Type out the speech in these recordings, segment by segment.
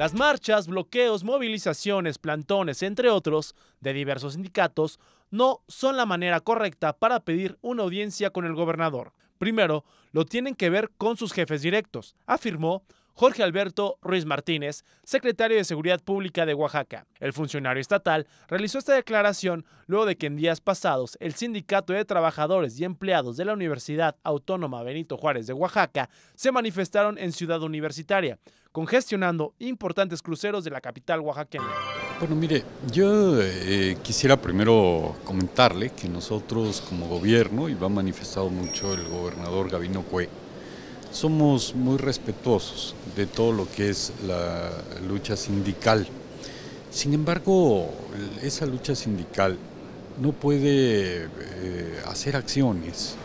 Las marchas, bloqueos, movilizaciones, plantones, entre otros, de diversos sindicatos, no son la manera correcta para pedir una audiencia con el gobernador. Primero, lo tienen que ver con sus jefes directos, afirmó Jorge Alberto Ruiz Martínez, secretario de Seguridad Pública de Oaxaca. El funcionario estatal realizó esta declaración luego de que en días pasados el Sindicato de Trabajadores y Empleados de la Universidad Autónoma Benito Juárez de Oaxaca se manifestaron en Ciudad Universitaria, congestionando importantes cruceros de la capital oaxaqueña. Bueno, mire, yo eh, quisiera primero comentarle que nosotros como gobierno, y ha manifestado mucho el gobernador Gabino Cue, somos muy respetuosos de todo lo que es la lucha sindical. Sin embargo, esa lucha sindical no puede eh, hacer acciones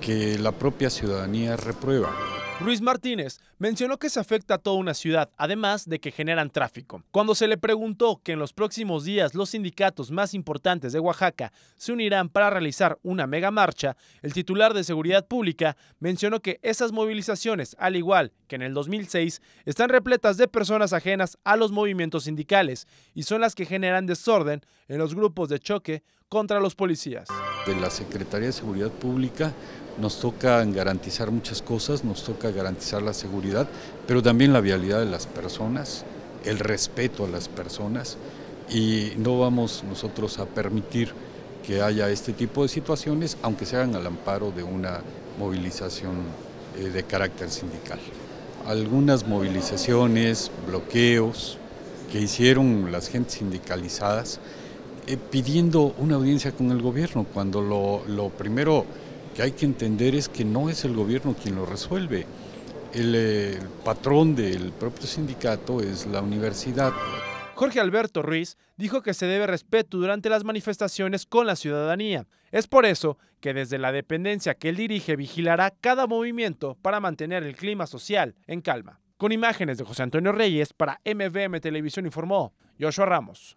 que la propia ciudadanía reprueba. Ruiz Martínez mencionó que se afecta a toda una ciudad, además de que generan tráfico. Cuando se le preguntó que en los próximos días los sindicatos más importantes de Oaxaca se unirán para realizar una mega marcha, el titular de Seguridad Pública mencionó que esas movilizaciones, al igual que en el 2006, están repletas de personas ajenas a los movimientos sindicales y son las que generan desorden en los grupos de choque contra los policías. De la Secretaría de Seguridad Pública nos toca garantizar muchas cosas, nos toca garantizar la seguridad, pero también la vialidad de las personas, el respeto a las personas y no vamos nosotros a permitir que haya este tipo de situaciones, aunque se hagan al amparo de una movilización eh, de carácter sindical. Algunas movilizaciones, bloqueos que hicieron las gentes sindicalizadas eh, pidiendo una audiencia con el gobierno, cuando lo, lo primero que hay que entender es que no es el gobierno quien lo resuelve. El, patrón del propio sindicato es la universidad. Jorge Alberto Ruiz dijo que se debe respeto durante las manifestaciones con la ciudadanía. Es por eso que desde la dependencia que él dirige vigilará cada movimiento para mantener el clima social en calma. Con imágenes de José Antonio Reyes para MVM Televisión informó Joshua Ramos.